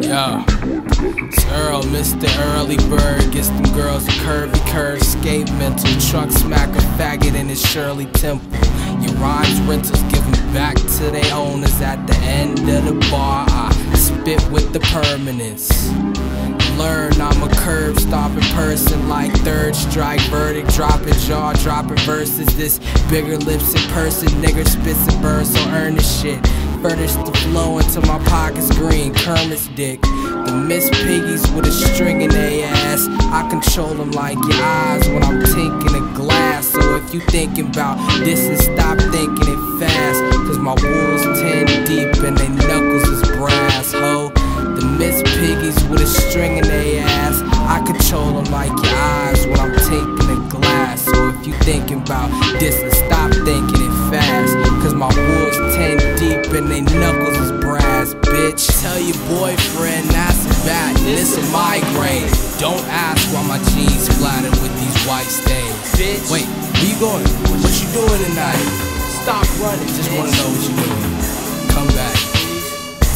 Yeah. It's Earl, Mr. Early Bird. Gets them girls curvy curves, skate mental. Truck smack a faggot in his Shirley Temple. Your rhymes rentals give them back to their owners at the end of the bar. I spit with the permanence. Learn I'm a curve stopping person like third strike verdict dropping jaw dropping verses this bigger lips in person nigger spits and burns so earn this shit furthest the flow until my pockets green. Kermit's dick. The Miss Piggies with a string in their ass. I control them like your eyes when I'm tinking a glass. So if you thinking about this and stop thinking it fast. Cause my wool's ten deep and they knuckles is brass, ho. The Miss Piggies with a string in their ass. I control them like your eyes when I'm tinking a glass. So if you thinking about this and stop thinking it and they knuckles is brass, bitch. Tell your boyfriend that's a bat, it's a migraine. Don't ask why my jeans splattered with these white stains. Bitch, wait, where you going? What you doing tonight? Stop running, just wanna know what you doing. Come back.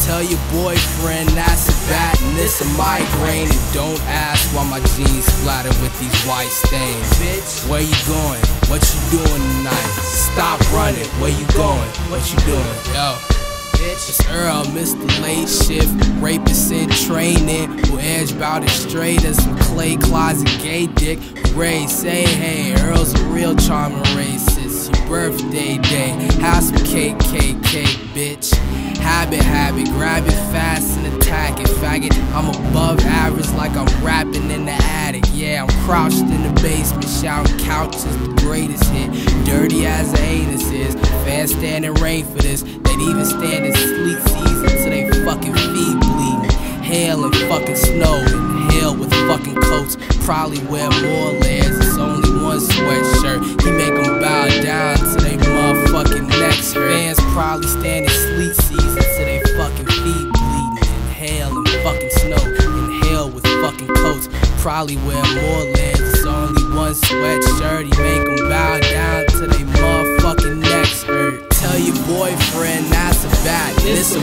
Tell your boyfriend that's a bat and it's a migraine. And don't ask why my jeans splattered with these white stains. Bitch, where you going? What you doing tonight? Stop running. Where you going? What you doing? Yo. It's Earl, Mr. Late Shift, rapist in training, who edge bout as straight as some clay closet gay dick. Ray say, hey, Earl's a real charming racist. Your birthday day, have some cake, cake, cake, bitch. Habit, habit, grab it fast and attack it, faggot. I'm above average like I'm rapping in the attic. Yeah, I'm crouched in the basement, shouting couch is the greatest hit. Dirty as the anus is. Fans stand in rain for this. They'd even stand in sleet season till they fucking feet bleeding. Hail and fucking snow and hell with fucking coats. Probably wear more layers. It's only one sweatshirt. He make them bow down to they motherfucking necks. Fans probably stand in sleet season till they fucking feet bleeding. In hail and fucking snow. In hell with fucking coats. Probably wear more layers. It's only one sweatshirt. He make them bow down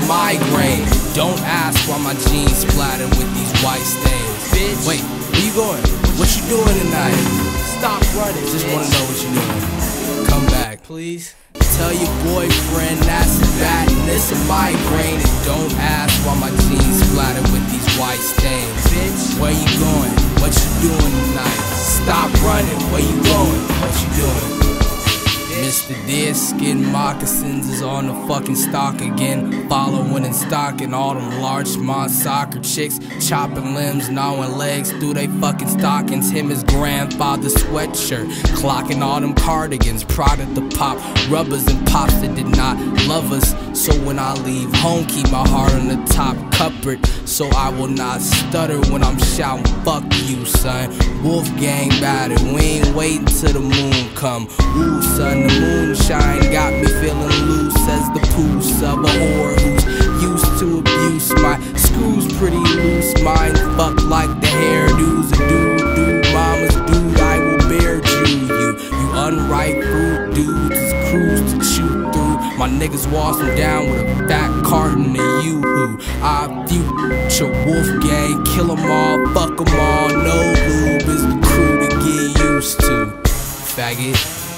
migraine. Don't ask why my jeans splattered with these white stains. Bitch, wait, where you going? What you doing tonight? Stop running. Just wanna know what you doing. Come back, please. Tell your boyfriend that's a bat and it's a migraine. And don't ask why my jeans splattered with these white stains. Bitch, where you going? What you doing tonight? Stop running. Where you going? What you doing? Mr. Deer Skin Moccasins is on the fucking stock again. Following and stalking all them large small soccer chicks. Chopping limbs, gnawing legs through they fucking stockings. Him his grandfather's sweatshirt. Clocking all them cardigans. Product the pop. Rubbers and pops that did not love us. When I leave home, keep my heart on the top cupboard. So I will not stutter when I'm shouting, fuck you, son. Wolfgang battered. We ain't waiting till the moon come. Ooh, son, the moonshine got me feeling loose as the poos of a whore who's used to abuse. My screws pretty loose, mine fuck like the hairdos niggas wash them down with a fat carton of yoo-hoo. I future Wolfgang, kill 'em all, fuck 'em all. No lube is the crew to get used to. Faggot.